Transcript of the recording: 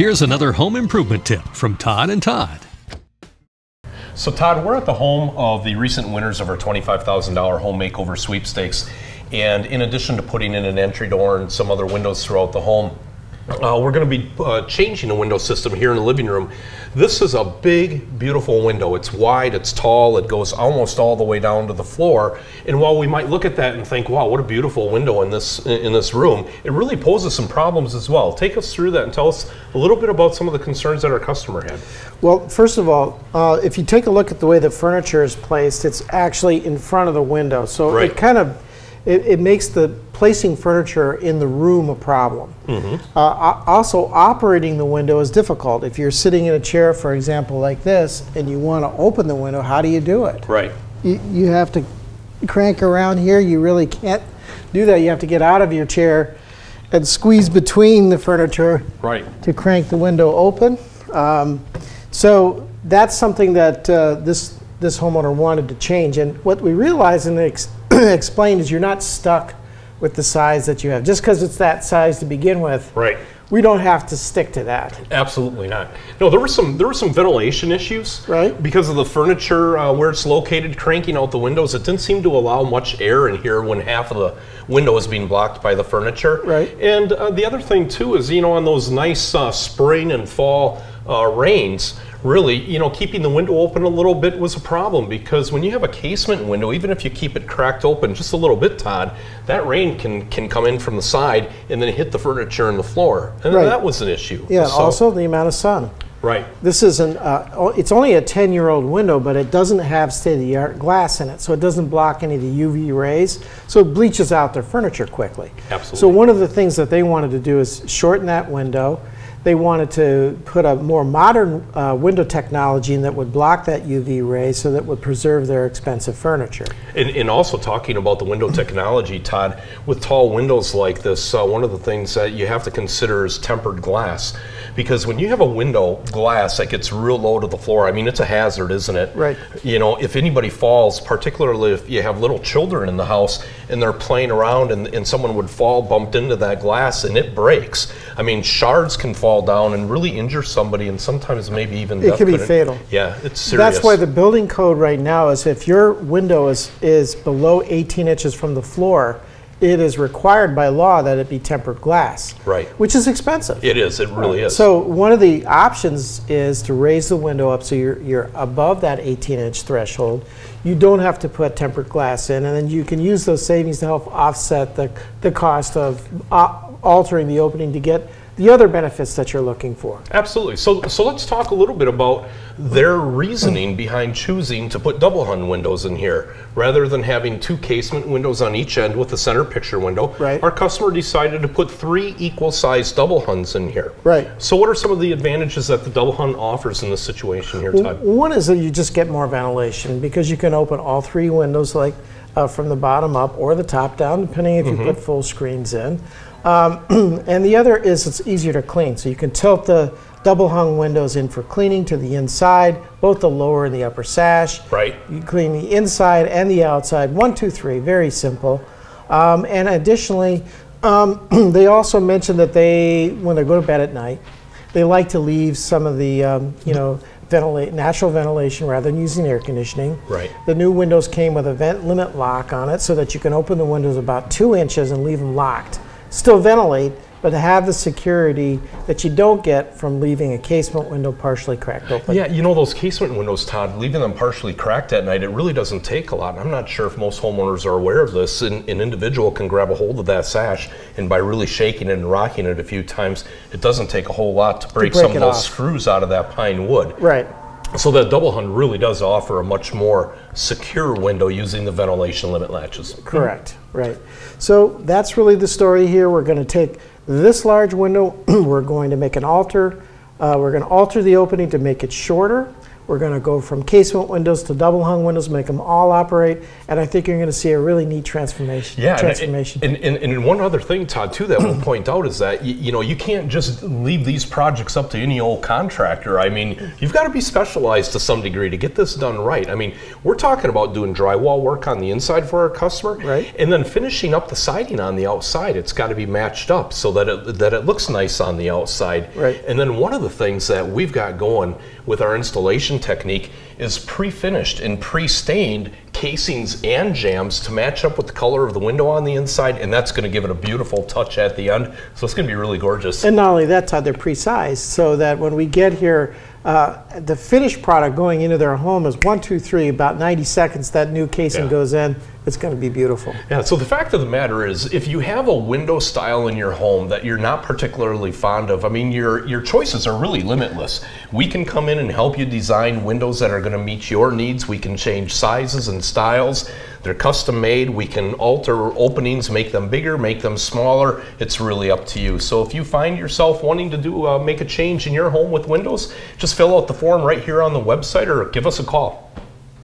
Here's another home improvement tip from Tod and Todd. So, Todd, we're at the home of the recent winners of our $25,000 home makeover sweepstakes. And in addition to putting in an entry door and some other windows throughout the home, uh, we're going to be uh, changing the window system here in the living room. This is a big, beautiful window. It's wide, it's tall, it goes almost all the way down to the floor. And while we might look at that and think, "Wow, what a beautiful window in this in this room," it really poses some problems as well. Take us through that and tell us a little bit about some of the concerns that our customer had. Well, first of all, uh, if you take a look at the way the furniture is placed, it's actually in front of the window, so Right. it kind of it, it makes the placing furniture in the room a problem. Mm-hmm. Uh, also, operating the window is difficult. If you're sitting in a chair, for example, like this, and you want to open the window, how do you do it? Right. You, you have to crank around here. You really can't do that. You have to get out of your chair and squeeze between the furniture Right. to crank the window open. Um, so that's something that uh, this this homeowner wanted to change. And what we realized and ex- explained is you're not stuck with the size that you have. Just because it's that size to begin with, Right. we don't have to stick to that. Absolutely not. No, there were some there were some ventilation issues, Right. Because of the furniture uh, where it's located, cranking out the windows, it didn't seem to allow much air in here when half of the window is being blocked by the furniture. Right. And uh, the other thing too is you know on those nice uh, spring and fall uh, rains. Really, you know, keeping the window open a little bit was a problem because when you have a casement window, even if you keep it cracked open just a little bit, Todd, that rain can can come in from the side and then hit the furniture and the floor, and Right. that was an issue. Yeah. So- also, the amount of sun. Right. This is an. Uh, it's only a 10-year-old window, but it doesn't have state-of-the-art glass in it, so it doesn't block any of the UV rays. So it bleaches out their furniture quickly. Absolutely. So one of the things that they wanted to do is shorten that window. They wanted to put a more modern uh, window technology in that would block that UV ray, so that would preserve their expensive furniture. And, and also talking about the window technology, Todd, with tall windows like this, uh, one of the things that you have to consider is tempered glass. Because when you have a window glass that gets real low to the floor, I mean, it's a hazard, isn't it? Right. You know, if anybody falls, particularly if you have little children in the house and they're playing around and, and someone would fall bumped into that glass and it breaks. I mean, shards can fall down and really injure somebody and sometimes maybe even It death can be fatal. Yeah, it's serious. That's why the building code right now is if your window is, is below 18 inches from the floor, it is required by law that it be tempered glass. Right. Which is expensive. It is, it really is. So one of the options is to raise the window up so you're, you're above that 18 inch threshold. You don't have to put tempered glass in, and then you can use those savings to help offset the, the cost of uh, altering the opening to get the other benefits that you're looking for. Absolutely. So, so let's talk a little bit about their reasoning behind choosing to put double hung windows in here rather than having two casement windows on each end with a center picture window. Right. Our customer decided to put three equal sized double hungs in here. Right. So, what are some of the advantages that the double hung offers in this situation here, Todd? One is that you just get more ventilation because you can open all three windows like uh, from the bottom up or the top down, depending if you put full screens in. Um, and the other is it's easier to clean. So you can tilt the double hung windows in for cleaning to the inside, both the lower and the upper sash. Right. You clean the inside and the outside. One, two, three. Very simple. Um, and additionally, um, they also mentioned that they, when they go to bed at night, they like to leave some of the, um, you know, ventilate, natural ventilation rather than using air conditioning. Right. The new windows came with a vent limit lock on it so that you can open the windows about two inches and leave them locked. Still ventilate, but have the security that you don't get from leaving a casement window partially cracked open. Yeah, you know those casement windows, Todd, leaving them partially cracked at night, it really doesn't take a lot. I'm not sure if most homeowners are aware of this. An, an individual can grab a hold of that sash, and by really shaking it and rocking it a few times, it doesn't take a whole lot to break, break some of those off. screws out of that pine wood. Right. So that double hung really does offer a much more secure window using the ventilation limit latches. Correct, right. So that's really the story here. We're going to take this large window, we're going to make an alter, uh, we're going to alter the opening to make it shorter. We're going to go from casement windows to double hung windows, make them all operate, and I think you're going to see a really neat transformation. Yeah, and- transformation. And, and, and one other thing, Todd, too, that we'll point out is that you, you know you can't just leave these projects up to any old contractor. I mean, you've got to be specialized to some degree to get this done right. I mean, we're talking about doing drywall work on the inside for our customer, Right. and then finishing up the siding on the outside. It's got to be matched up so that it, that it looks nice on the outside. Right. And then one of the things that we've got going with our installation technique is pre-finished and pre-stained casings and jambs to match up with the color of the window on the inside, and that's going to give it a beautiful touch at the end. So it's going to be really gorgeous. And not only that, Todd, they're pre-sized so that when we get here, uh, the finished product going into their home is one, two, three, about 90 seconds. That new casing Yeah. goes in. It's going to be beautiful. Yeah, so the fact of the matter is, if you have a window style in your home that you're not particularly fond of, I mean, your, your choices are really limitless. We can come in and help you design windows that are going to meet your needs. We can change sizes and styles. They're custom made. We can alter openings, make them bigger, make them smaller. It's really up to you. So if you find yourself wanting to do uh, make a change in your home with windows, just fill out the form right here on the website or give us a call.